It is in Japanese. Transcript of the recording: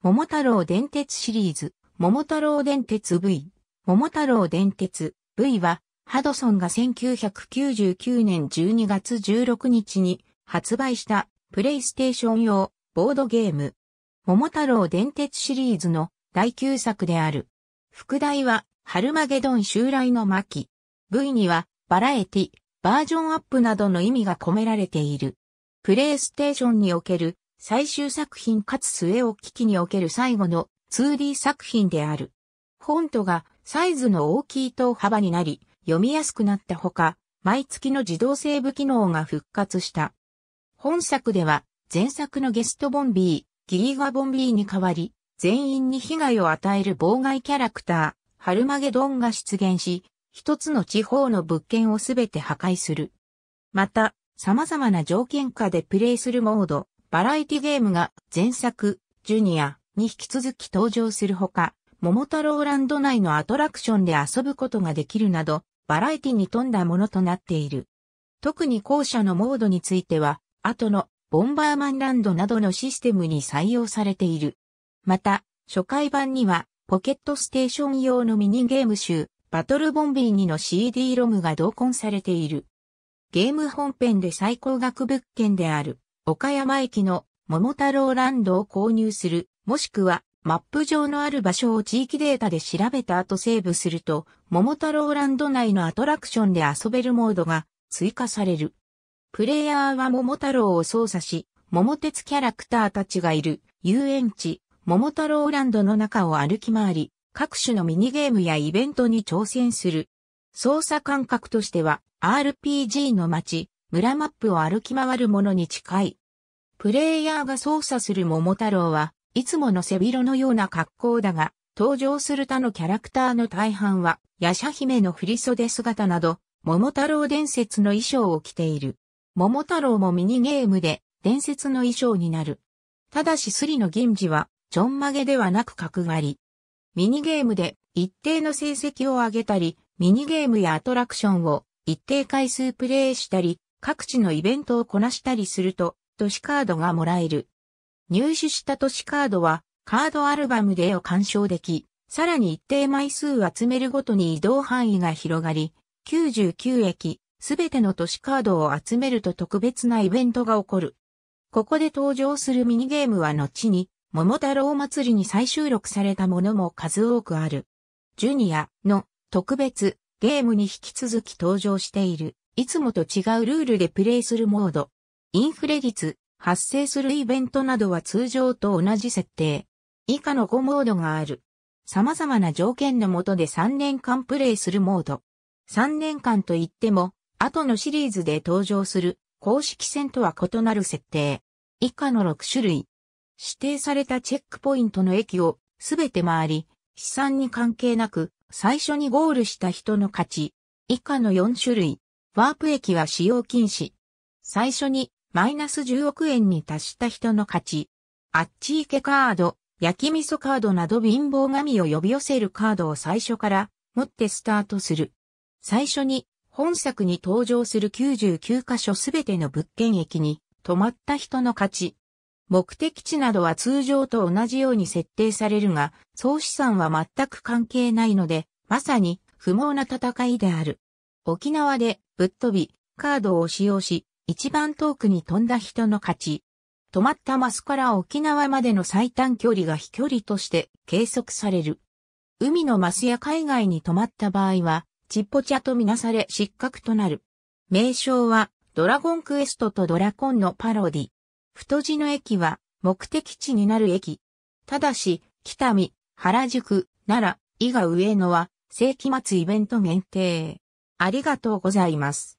桃太郎電鉄シリーズ、桃太郎電鉄 V、桃太郎電鉄 V は、ハドソンが1999年12月16日に発売したプレイステーション用ボードゲーム。桃太郎電鉄シリーズの第9作である。副題は、ハルマゲドン襲来の巻。V には、バラエティ、バージョンアップなどの意味が込められている。プレイステーションにおける最終作品かつ末置き機における最後の 2D 作品である。フォントがサイズの大きい等幅になり、読みやすくなったほか、毎月の自動セーブ機能が復活した。本作では、前作のゲストボンビー、ギーガボンビーに代わり、全員に被害を与える妨害キャラクター、ハルマゲドンが出現し、一つの地方の物件をすべて破壊する。また、様々な条件下でプレイするモード、バラエティゲームが前作、ジュニアに引き続き登場するほか、桃太郎ランド内のアトラクションで遊ぶことができるなど、バラエティに富んだものとなっている。特に後者のモードについては、後のボンバーマンランドなどのシステムに採用されている。また、初回版には、ポケットステーション用のミニゲーム集、バトルボンビー2の CD ロムが同梱されている。ゲーム本編で最高額物件である、岡山駅の桃太郎ランドを購入する、もしくはマップ上のある場所を地域データで調べた後セーブすると、桃太郎ランド内のアトラクションで遊べるモードが追加される。プレイヤーは桃太郎を操作し、桃鉄キャラクターたちがいる遊園地、桃太郎ランドの中を歩き回り、各種のミニゲームやイベントに挑戦する。操作感覚としては RPG の街、村マップを歩き回るものに近い。プレイヤーが操作する桃太郎はいつもの背広のような格好だが、登場する他のキャラクターの大半は、ヤシャ姫の振袖姿など、桃太郎伝説の衣装を着ている。桃太郎もミニゲームで伝説の衣装になる。ただしスリの銀次は、ちょんまげではなく角刈り。ミニゲームで一定の成績を上げたり、ミニゲームやアトラクションを一定回数プレイしたり、各地のイベントをこなしたりすると、都市カードがもらえる。入手した都市カードは、カードアルバムで絵を鑑賞でき、さらに一定枚数集めるごとに移動範囲が広がり、99駅、すべての都市カードを集めると特別なイベントが起こる。ここで登場するミニゲームは後に、桃太郎祭りに再収録されたものも数多くある。ジュニアの特別ゲームに引き続き登場している、いつもと違うルールでプレイするモード。インフレ率、発生するイベントなどは通常と同じ設定。以下の5モードがある。様々な条件のもとで3年間プレイするモード。3年間といっても、後のシリーズで登場する公式戦とは異なる設定。以下の6種類。指定されたチェックポイントの駅をすべて回り、資産に関係なく最初にゴールした人の勝ち。以下の4種類。ワープ駅は使用禁止。最初にマイナス10億円に達した人の勝ち。あっち行けカード、焼き味噌カードなど貧乏神を呼び寄せるカードを最初から持ってスタートする。最初に本作に登場する99箇所すべての物件駅に泊まった人の勝ち。目的地などは通常と同じように設定されるが、総資産は全く関係ないので、まさに不毛な戦いである。沖縄でぶっ飛び、カードを使用し、一番遠くに飛んだ人の勝ち。止まったマスから沖縄までの最短距離が飛距離として計測される。海のマスや海外に止まった場合は、チッポチャとみなされ失格となる。名称は、ドラゴンクエストとドラコンのパロディ。太字の駅は、目的地になる駅。ただし、北見、原宿、奈良、伊賀上野は、世紀末イベント限定。ありがとうございます。